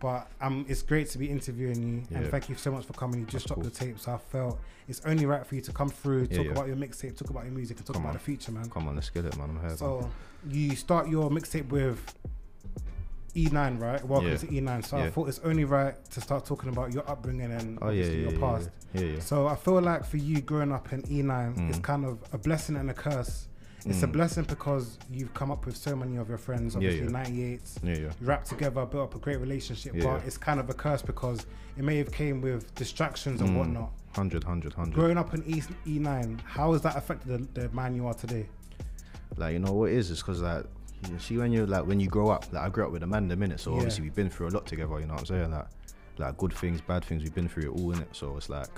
But um, it's great to be interviewing you, and Yeah. thank you so much for coming. You just dropped cool. the tape, so I felt it's only right for you to come through, talk yeah. about your mixtape, talk about your music, and talk Come about on. the future, man. Come on, let's get it, man. I'm here. man. So you start your mixtape with E9, right? Welcome Yeah. to E9. So I thought it's only right to start talking about your upbringing and Oh yeah, yeah, your past. yeah, yeah. yeah. So I feel like for you growing up in E9, it's Mm. kind of a blessing and a curse. It's a Mm. blessing because you've come up with so many of your friends, obviously yeah. 98s. Yeah, yeah. You rap together, built up a great relationship, Yeah, but yeah. it's kind of a curse because it may have came with distractions and Mm. whatnot. 100, 100, 100. Growing up in E- E9, how has that affected the, the man you are today? Like, you know what it is? It's because, like, you see, when you're like, when you grow up, like, I grew up with a man in a minute, so Yeah. obviously we've been through a lot together, you know what I'm saying? Like, like good things, bad things, we've been through it all in it. So it's like,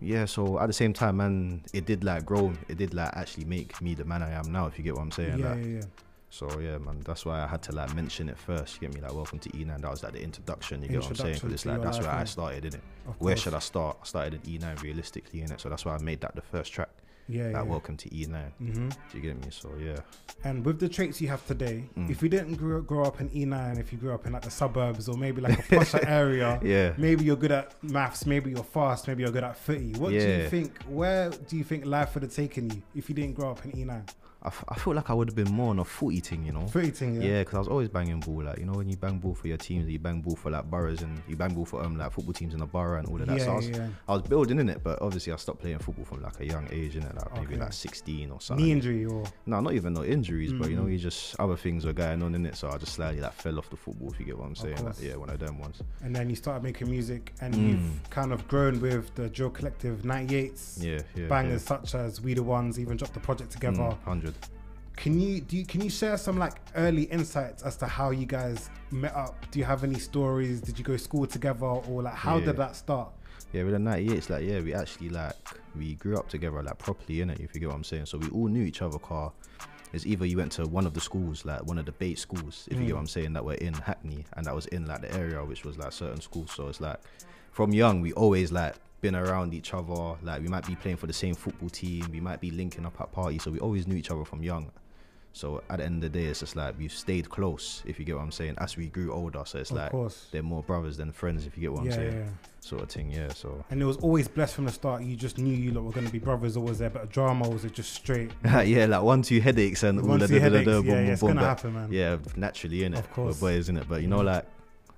yeah, so at the same time, man, it did like grow, it did like actually make me the man I am now, if you get what I'm saying. yeah, like, yeah, yeah. So yeah, man, that's why I had to like mention it first. You get me? Like, welcome to E9. That was like the introduction. You get what I'm saying? Introduction Because it's like that's life, where I started, innit? Of Where should I start? I started at E9 realistically, innit? So that's why I made that the first track. Yeah, Like, yeah. welcome to E9. hmm Do you get me? So yeah, And with the traits you have today, Mm. if you didn't grow, grow up in E9, if you grew up in like the suburbs or maybe like a posher area, yeah. maybe you're good at maths, maybe you're fast, maybe you're good at footy. What do you think? Where do you think life would have taken you if you didn't grow up in E9? I, f- I feel like I would have been more on a footy thing, you know. Footy thing, yeah. Yeah, because I was always banging ball. Like, you know, when you bang ball for your teams, you bang ball for like boroughs and you bang ball for um like football teams in the borough and all of that. Yeah, so I was, yeah. I was building in it, but obviously I stopped playing football from like a young age, in it, like maybe Okay. like 16 or something. Knee injury or No, not even no injuries, but you know, Mhm. you just other things were going on in it, so I just slightly like fell off the football. If you get what I'm saying, like, yeah, one of them ones. and then you started making music and Mm. you've kind of grown with the Joe Collective 98s Yeah, yeah. bangers such as We the Ones, even dropped the project together. Mm, Hundred. Can you do you, can you share some like early insights as to how you guys met up? Do you have any stories? Did you go to school together or like how Yeah. did that start? Yeah, with the 98s, like, yeah, we actually, like, we grew up together, like, properly, in it. if you get what I'm saying. So we all knew each other, car. It's either you went to one of the schools, like, one of the bait schools, if you Mm. get what I'm saying, that were in Hackney, and that was in, like, the area, which was, like, certain schools. So it's, like, from young, we always, like, been around each other. Like, we might be playing for the same football team. We might be linking up at parties. So we always knew each other from young. So at the end of the day, it's just like we've stayed close, if you get what I'm saying, as we grew older. So it's of like course. they're more brothers than friends, if you get what I'm saying, yeah. sort of thing. Yeah. So And it was always blessed from the start. You just knew you lot were going to be brothers, or was there a drama, or was it just straight? yeah, like one, two headaches and all of you the, the, the, headaches, boom, yeah, yeah, boom, it's boom, going to but happen, man. Yeah, naturally, innit? Of course. We're boys, innit? But you know, like,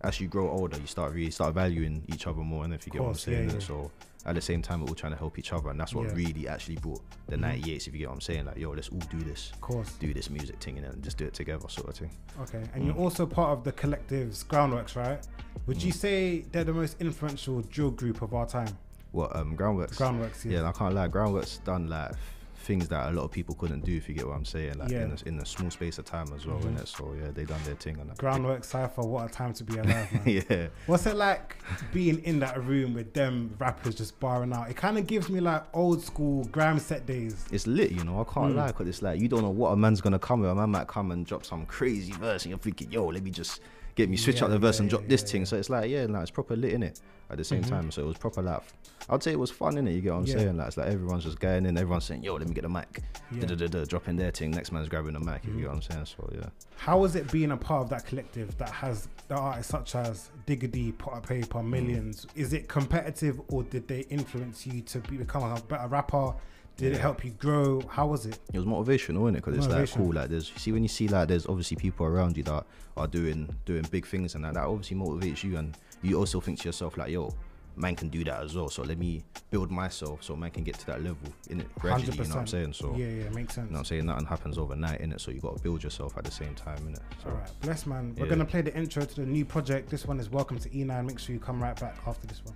as you grow older, you start really start valuing each other more, and if you get Course, what I'm saying, yeah. innit? so at the same time, we're all trying to help each other, and that's what Yeah. really actually brought the Mhm. 98s, if you get what I'm saying. Like, yo, let's all do this, Of course. do this music thing, and just do it together, sort of thing. Okay. And you're Mm. also part of the collective's Groundworks, right? Would you Mm. say they're the most influential drill group of our time? What, um, Groundworks? Groundworks, yeah. Yeah, I can't lie. Groundworks done like things that a lot of people couldn't do. If you get what I'm saying, like Yeah. in, a, in a small space of time as well, Mhm. innit? So yeah, they done their thing on that. Groundwork Cypher, what a time to be alive, man. yeah, What's it like being in that room with them rappers just barring out? It kind of gives me like old school gram set days. it's lit, you know. I can't Mm. lie, cause it's like you don't know what a man's gonna come with. A man might come and drop some crazy verse, and you're thinking, yo, let me just get me switch Yeah, up the verse yeah, and drop yeah, this thing. So it's like, yeah, like it's proper lit in it at the same Mhm. time. So it was proper like, I'd say it was fun in it. You get what I'm saying? Like it's like everyone's just going in, everyone's saying, yo, let me get the mic. Da-da-da-da, dropping their thing. Next man's grabbing the mic. If Mhm. you get what I'm saying? So yeah. How is it being a part of that collective that has the artists such as Diggity, Potter Payper, Mm. Millions? Is it competitive or did they influence you to be, become a better rapper? Did it help you grow? How was it? it was motivational, wasn't it? Because it's like cool. Like there's, you see, when you see like there's obviously people around you that are doing doing big things and that, that obviously motivates you, and you also think to yourself like, yo, man can do that as well. So let me build myself so man can get to that level in it gradually. You know what I'm saying? So yeah, yeah, makes sense. you know what I'm saying? Nothing happens overnight, in it, So you got to build yourself at the same time, innit? So All right, bless man. We're Yeah. gonna play the intro to the new project. This one is Welcome to E9. Make sure you come right back after this one.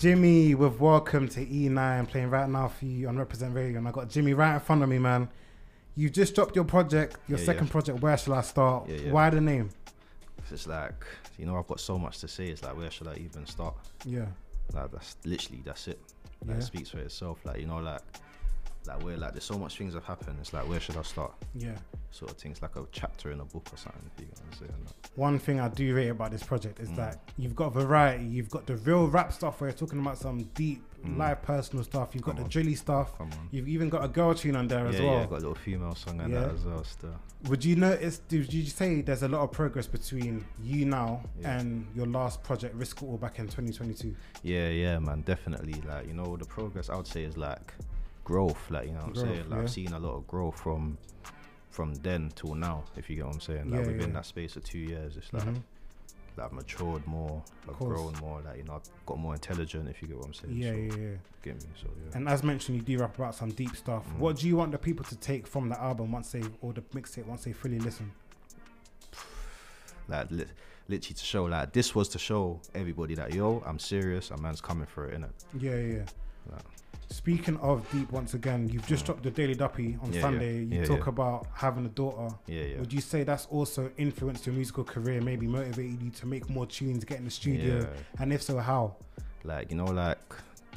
Jimmy with Welcome to E9 playing right now for you on Reprezent Radio, and I got Jimmy right in front of me, man. You just dropped your project, your Yeah, second yeah. project. Where shall I start? Yeah. Why the name? it's like, you know, I've got so much to say. It's like, where should I even start? Yeah, Like that's literally that's it. Like. It speaks for itself. Like you know, like like where like there's so much things have happened. It's like where should I start? yeah. Sort of things like a chapter in a book or something. You know what I'm saying. One thing I do rate about this project is Mm. that you've got variety. You've got the real rap stuff where you're talking about some deep Mm. live personal stuff. You've got Come the on. drilly stuff. Come on. You've even got a girl tune on there Yeah, as well. yeah, got a little female song and Yeah. that as well. Still. Would you notice? Did you say there's a lot of progress between you now Yeah. and your last project, Risk It All, back in 2022? Yeah, yeah, man, definitely. Like, you know, the progress I would say is like growth. Like, you know what I'm saying? Like. I've seen a lot of growth from from then till now, if you get what I'm saying. Like, Yeah, within yeah. that space of two years, it's like, Mhm. like I've matured more, I've grown more, like, you know, I've got more intelligent, if you get what I'm saying. Yeah, so, yeah, yeah. Get me? So, yeah. And as mentioned, you do rap about some deep stuff. Mm. What do you want the people to take from the album once they or the mixtape once they fully listen? like, li- literally to show, like, this was to show everybody that, yo, I'm serious, a man's coming for it, innit? Yeah, yeah. yeah. Like, Speaking of deep, once again, you've just Mm. dropped the Daily Duppy on Yeah, yeah. Sunday. You Yeah, talk yeah. about having a daughter. yeah, yeah. Would you say that's also influenced your musical career, maybe motivated you to make more tunes, get in the studio? Yeah. And if so, how? like you know like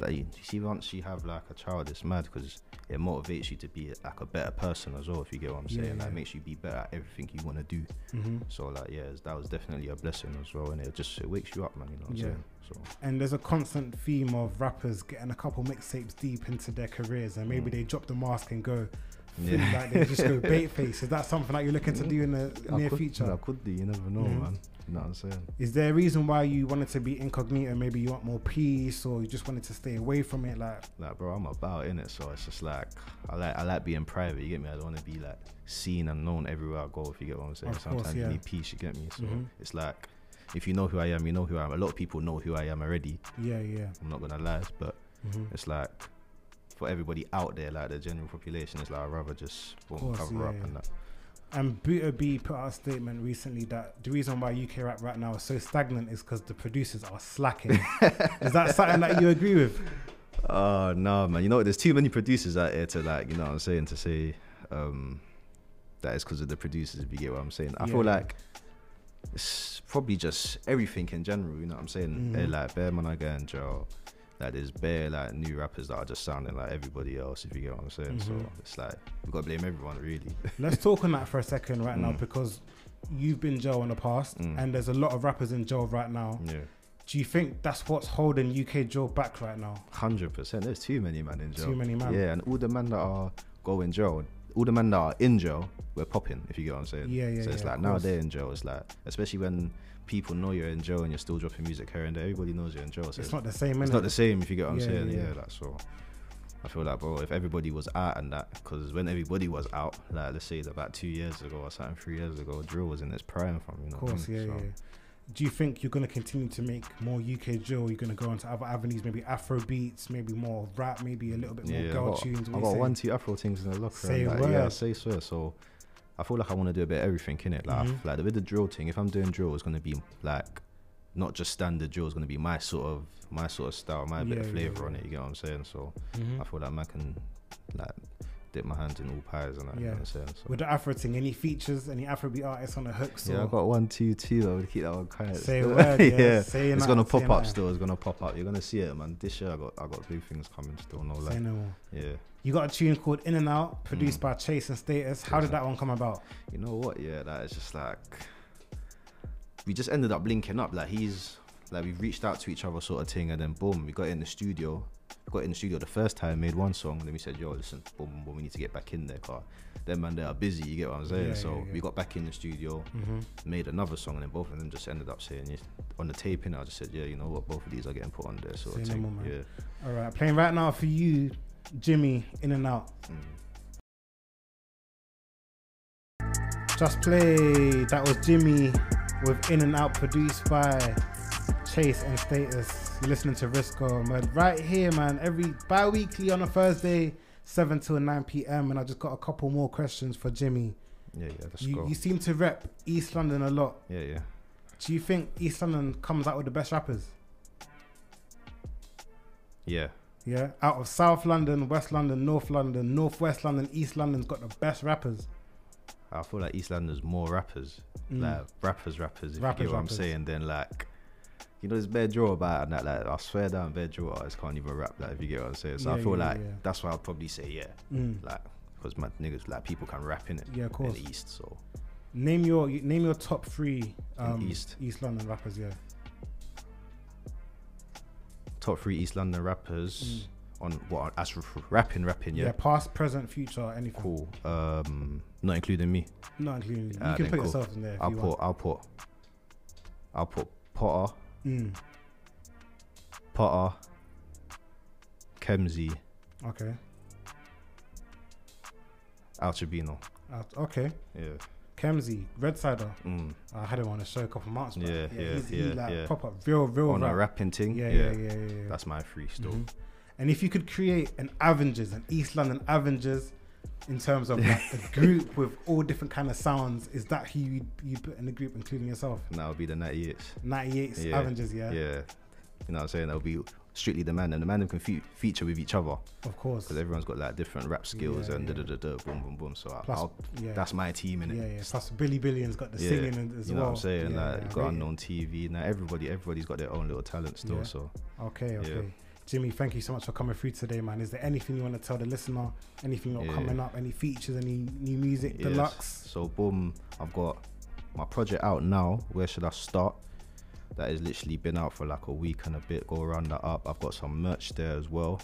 that you, you see once you have like a child it's mad because it motivates you to be like a better person as well if you get what i'm saying yeah. like makes you be better at everything you want to do hmm so like yeah that was definitely a blessing as well and it just it wakes you up man you know what Yeah. i'm saying so And there's a constant theme of rappers getting a couple mixtapes deep into their careers, and maybe Mm. they drop the mask and go. Yeah. Like they just go bait face. Is that something that you're looking to do in the I near could, future? I could do you never know man you know what i'm saying Is there a reason why you wanted to be incognito? Maybe you want more peace, or you just wanted to stay away from it? Like, like bro i'm about in it so it's just like i like i like being private you get me i don't want to be like seen and known everywhere i go if you get what i'm saying Of course, sometimes yeah. you need peace you get me so Mhm. it's like if you know who i am you know who i am a lot of people know who i am already yeah, yeah. i'm not gonna lie but hmm it's like for everybody out there, like the general population, it's like I'd rather just boom, Course, cover yeah, up yeah. and that. And Buta B put out a statement recently that the reason why UK rap right now is so stagnant is because the producers are slacking. is that something that you agree with? Oh no, man! You know what? There's too many producers out here to like, you know what I'm saying, to say um, that it's because of the producers. If you get what I'm saying, I Yeah. feel like it's probably just everything in general. You know what I'm saying? Eh, like Bear Man, I get in jail. Like there's bare like new rappers that are just sounding like everybody else. If you get what I'm saying, so Mhm. it's like we gotta blame everyone really. Let's talk on that for a second right now Mm. because you've been jail in the past Mm. and there's a lot of rappers in jail right now. yeah. Do you think that's what's holding UK jail back right now? Hundred percent. There's too many men in jail. Too many men. Yeah, and all the men that are going jail, all the men that are in jail, we're popping. If you get what I'm saying. Yeah, yeah, So it's yeah, like now they're in jail. It's like, especially when people know you're in jail and you're still dropping music here and there. Everybody knows you're in jail. So It's not the same, it's innit? not the same. If you get what I'm Yeah, saying. yeah, Yeah, like so. I feel like, bro, if everybody was out and that, because when everybody was out, like let's say about two years ago or something, three years ago, drill was in its prime from you know. Of what I course, mean? yeah, So- yeah. Do you think you're going to continue to make more UK drill? You're going to go into other avenues, maybe Afro beats, maybe more rap, maybe a little bit more Yeah, girl got, tunes? I you got one, two Afro things in the locker. Say like, yeah, word. say swear. So I feel like I want to do a bit of everything in it. Like, I Mhm. f- like with the drill thing. If I'm doing drill, it's gonna be like not just standard drill. It's gonna be my sort of my sort of style, my bit Yeah, of yeah, flavor on it. You get what I'm saying? So Mhm. I feel like man can like dip my hands in all pies and that. You know what I'm saying? So. With the Afro thing, any features, any Afrobeat artists on the hooks? yeah, I or got one, two, two. I would keep that one quiet. Say still. word, yeah. yeah. Say It's gonna pop up still. It's gonna pop up. You're gonna see it, man. This year I got I got big things coming still. No like, no yeah. You got a tune called In and Out, produced Mm. by Chase and Status. How did that one come about? You know what? Yeah, that is just like we just ended up linking up. Like he's like we reached out to each other, sort of thing, and then boom, we got in the studio. Got in the studio the first time, made one song, then we said, "Yo, listen, boom, boom, boom, we need to get back in there, car." Them man, they are busy. You get what I'm saying? Yeah, so yeah, yeah. we got back in the studio, Mm-hmm. made another song, and then both of them just ended up saying, on the taping, I just said, "Yeah, you know what? Both of these are getting put on there." So Say no yeah. All right, playing right now for you, Jimmy, In and Out. Mm. Just play. That was Jimmy with In and Out, produced by Chase and Status. You're listening to Risco, man. Right here, man. Every bi weekly on a Thursday, 7 till 9 p.m. And I just got a couple more questions for Jimmy. Yeah, yeah. Let's You, go. you seem to rep East London a lot. yeah, yeah. Do you think East London comes out with the best rappers? Yeah. Yeah. Out of South London, West London, North London, Northwest London, East London's got the best rappers. I feel like East London's more rappers. Mm. like rappers, rappers. If Rappers, you get what rappers. I'm saying, then like, you know, there's bare draw about it and that. Like, I swear down, bare draw artists can't even rap. Like, if you get what I'm saying, so I feel yeah, like yeah. that's why I'd probably say yeah, Mm. like, because my niggas like people can rap in it. Yeah, of in course. the East. So Name your name your top three um, East. East London rappers. Yeah. top three East London rappers on what as rapping, rapping. Mm. Yeah. Yeah, past, present, future, anything. cool. Um, not including me. Not including you. You Ah, can put cool. yourself in there if I'll you put, want. I'll put, I'll put Potter, Mm. Potter, Kemsey, Okay. Altrabino. Uh, okay. Yeah. Kemsey, Red Cider. Mm. I had him on the show a couple months back. Yeah, yeah, he's, he yeah, like yeah. proper real, real On a rap. rapping thing. Yeah, yeah, yeah, yeah. yeah. That's my free still. Mhm. And if you could create an Avengers, an East London Avengers, in terms of like a group with all different kind of sounds, is that who you you put in the group, including yourself? And that would be the 98s. 98 Yeah. Avengers, yeah? Yeah. You know what I'm saying? That'll be strictly the man, and the man can fe- feature with each other of course. because everyone's got like different rap skills Yeah, and yeah. da da da da boom boom boom. So Plus, I'll, yeah, that's my team in yeah, it. yeah. Plus Billy Billion's got the Yeah, singing and- as You know well. what I'm saying? Like got unknown TV. Now everybody, everybody's got their own little talent still. So Okay, okay. Jimmy, thank you so much for coming through today, man. Is there anything you want to tell the listener? Anything got Yeah. coming up? Any features? Any new music? Yes. Deluxe? So boom, I've got my project out now. Where should I start? That has literally been out for like a week and a bit. Go round that up. I've got some merch there as well.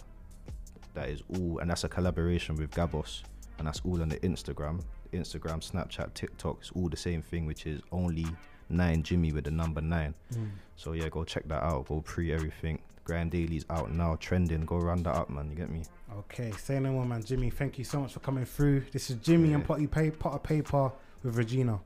That is all, and that's a collaboration with Gabos, and that's all on the Instagram, Instagram, Snapchat, TikTok. It's all the same thing, which is only nine Jimmy with the number nine. Mm. So yeah, go check that out. Go pre everything. Grand Daily's out now, trending. Go round that up, man. You get me? Okay, say no more, man. Jimmy, thank you so much for coming through. This is Jimmy and Yeah. Potty pa- Potter Payper with Regina.